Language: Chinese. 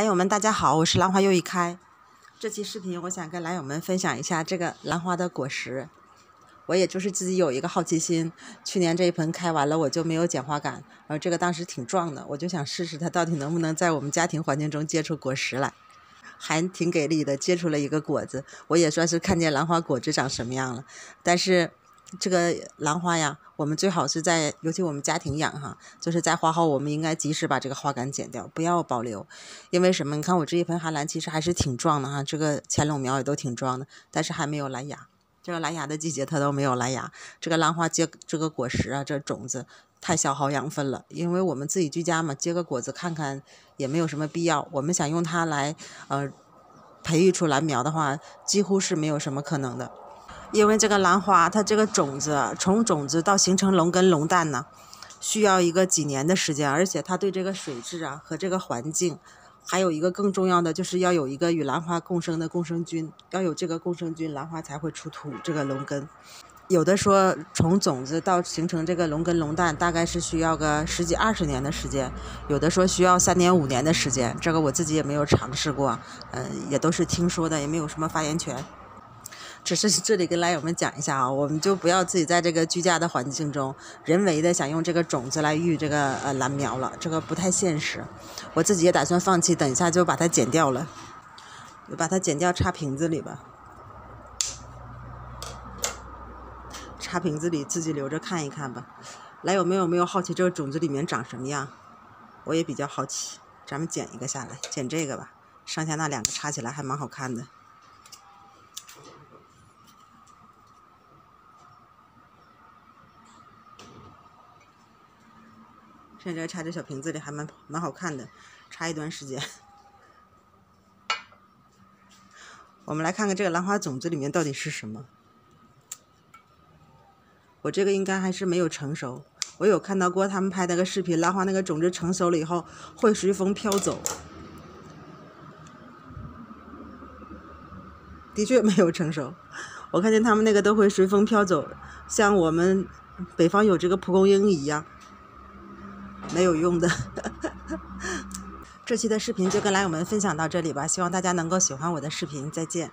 兰友们，大家好，我是兰花又一开。这期视频我想跟兰友们分享一下这个兰花的果实。我也就是自己有一个好奇心，去年这一盆开完了，我就没有剪花杆，而这个当时挺壮的，我就想试试它到底能不能在我们家庭环境中结出果实来，还挺给力的，结出了一个果子。我也算是看见兰花果子长什么样了，但是。这个兰花呀，我们最好是在，尤其我们家庭养哈，就是在花后，我们应该及时把这个花杆剪掉，不要保留。因为什么？你看我这一盆寒兰其实还是挺壮的哈，这个前垄苗也都挺壮的，但是还没有蓝芽。这个蓝芽的季节它都没有蓝芽。这个兰花结这个果实啊，这种子太消耗养分了。因为我们自己居家嘛，结个果子看看也没有什么必要。我们想用它来呃培育出兰苗的话，几乎是没有什么可能的。因为这个兰花，它这个种子从种子到形成龙根龙蛋呢，需要一个几年的时间，而且它对这个水质啊和这个环境，还有一个更重要的就是要有一个与兰花共生的共生菌，要有这个共生菌，兰花才会出土这个龙根。有的说从种子到形成这个龙根龙蛋，大概是需要个十几二十年的时间，有的说需要三年五年的时间，这个我自己也没有尝试过，嗯，也都是听说的，也没有什么发言权。只是这里跟来友们讲一下啊，我们就不要自己在这个居家的环境中人为的想用这个种子来育这个呃兰苗了，这个不太现实。我自己也打算放弃，等一下就把它剪掉了，把它剪掉插瓶子里吧，插瓶子里自己留着看一看吧。来友们有没有好奇这个种子里面长什么样？我也比较好奇，咱们剪一个下来，剪这个吧，上下那两个插起来还蛮好看的。现在这插在小瓶子里还蛮蛮好看的，插一段时间。我们来看看这个兰花种子里面到底是什么。我这个应该还是没有成熟。我有看到过他们拍那个视频，兰花那个种子成熟了以后会随风飘走。的确没有成熟，我看见他们那个都会随风飘走，像我们北方有这个蒲公英一样。没有用的。这期的视频就跟来友们分享到这里吧，希望大家能够喜欢我的视频，再见。